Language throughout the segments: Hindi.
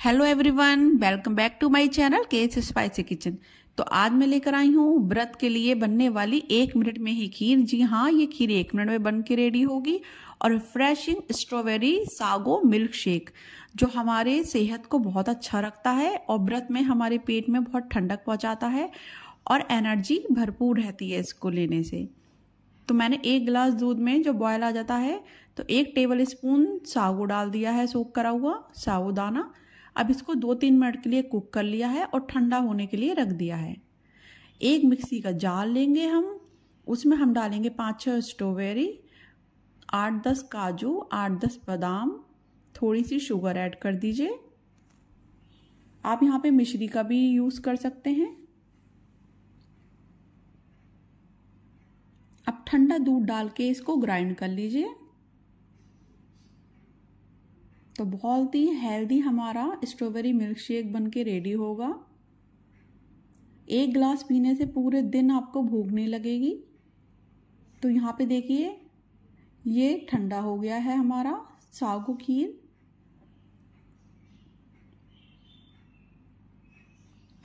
Hello everyone welcome back to my channel Kay's spicy kitchen तो आज मैं लेकर आई हूँ व्रत के लिए बनने वाली एक मिनट में ही खीर। जी हाँ ये खीर एक मिनट में बन के रेडी होगी और refreshing strawberry sago milk shake जो हमारे सेहत को बहुत अच्छा रखता है और व्रत में हमारे पेट में बहुत ठंडक पहुँचाता है और एनर्जी भरपूर रहती है इसको लेने से। तो मैंने एक गिलास दूध में जो बॉयल आ जाता है तो एक टेबल स्पून सागो डाल दिया है सूख करा हुआ साबुदाना। अब इसको दो तीन मिनट के लिए कुक कर लिया है और ठंडा होने के लिए रख दिया है। एक मिक्सी का जार लेंगे हम। उसमें हम डालेंगे पाँच छः स्ट्रॉबेरी, आठ दस काजू, आठ दस बादाम, थोड़ी सी शुगर ऐड कर दीजिए। आप यहाँ पे मिश्री का भी यूज़ कर सकते हैं। अब ठंडा दूध डाल के इसको ग्राइंड कर लीजिए। तो बहुत ही हेल्दी हमारा स्ट्रॉबेरी मिल्क शेक बन के रेडी होगा। एक ग्लास पीने से पूरे दिन आपको भूख नहीं लगेगी। तो यहाँ पे देखिए, ये ठंडा हो गया है हमारा सागो खीर।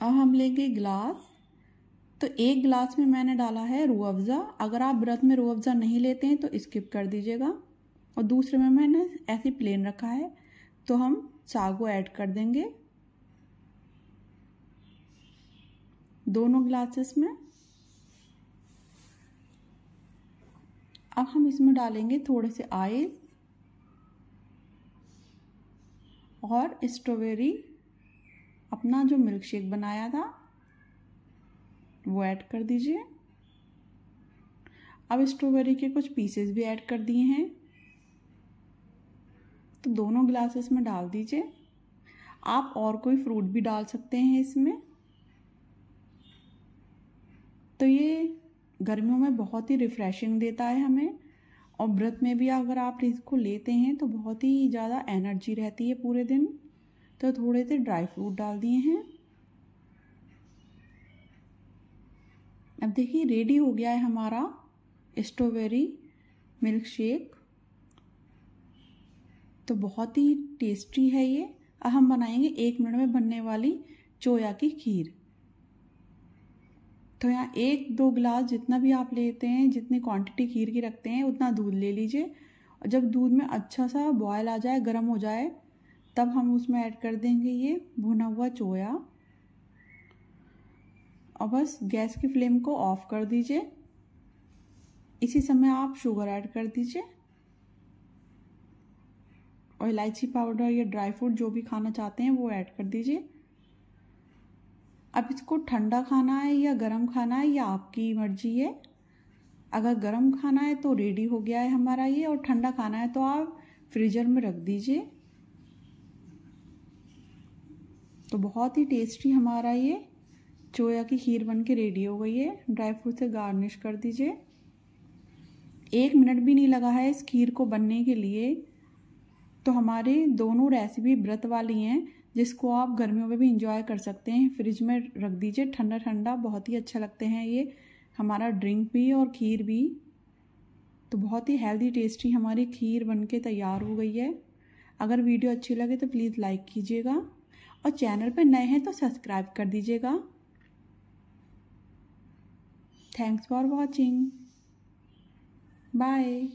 अब हम लेंगे ग्लास तो एक ग्लास में मैंने डाला है रू अफ़ज़ा। अगर आप व्रत में रू अफ़ज़ा नहीं लेते हैं तो स्किप कर दीजिएगा। और दूसरे में मैंने ऐसे प्लेन रखा है। तो हम सागो ऐड कर देंगे। दोनों ग्लासेस में। अब हम इसमें डालेंगे थोड़े से आइस और स्ट्रॉबेरी अपना जो मिल्क शेक बनाया था, वो ऐड कर दीजिए। अब स्ट्रॉबेरी के कुछ पीसेस भी ऐड कर दिए हैं। तो दोनों गिलास में डाल दीजिए। आप और कोई फ्रूट भी डाल सकते हैं इसमें। तो ये गर्मियों में बहुत ही रिफ़्रेशिंग देता है हमें। और व्रत में भी अगर आप इसको लेते हैं तो बहुत ही ज़्यादा एनर्जी रहती है पूरे दिन। तो थोड़े से ड्राई फ्रूट डाल दिए हैं। अब देखिए रेडी हो गया है हमारा स्ट्रॉबेरी मिल्क शेक तो बहुत ही टेस्टी है ये। अब हम बनाएँगे एक मिनट में बनने वाली चोया की खीर। तो यहाँ एक दो गिलास जितना भी आप लेते हैं, जितनी क्वांटिटी खीर की रखते हैं, उतना दूध ले लीजिए। और जब दूध में अच्छा सा बॉयल आ जाए, गर्म हो जाए, तब हम उसमें ऐड कर देंगे ये भुना हुआ चोया। और बस गैस की फ्लेम को ऑफ़ कर दीजिए। इसी समय आप शुगर ऐड कर दीजिए। और इलायची पाउडर या ड्राई फ्रूट जो भी खाना चाहते हैं, वो ऐड कर दीजिए। अब इसको ठंडा खाना है या गर्म खाना है, या आपकी मर्ज़ी है। अगर गर्म खाना है तो रेडी हो गया है हमारा ये, और ठंडा खाना है तो आप फ्रीजर में रख दीजिए। तो बहुत ही टेस्टी हमारा ये, चोया की खीर बन के रेडी हो गई है। ड्राई फ्रूट से गार्निश कर दीजिए। एक मिनट भी नहीं लगा है इस खीर को बनने के लिए। तो हमारे दोनों रेसिपी व्रत वाली हैं, जिसको आप गर्मियों में भी इंजॉय कर सकते हैं। फ्रिज में रख दीजिए, ठंडा ठंडा, बहुत ही अच्छा लगते हैं ये। हमारा ड्रिंक भी और खीर भी। तो बहुत ही हेल्दी टेस्टी हमारी खीर बन के तैयार हो गई है। अगर वीडियो अच्छी लगे तो प्लीज़ लाइक कीजिएगा। और चैनल पर नए हैं तो सब्सक्राइब कर दीजिएगा। Thanks for watching bye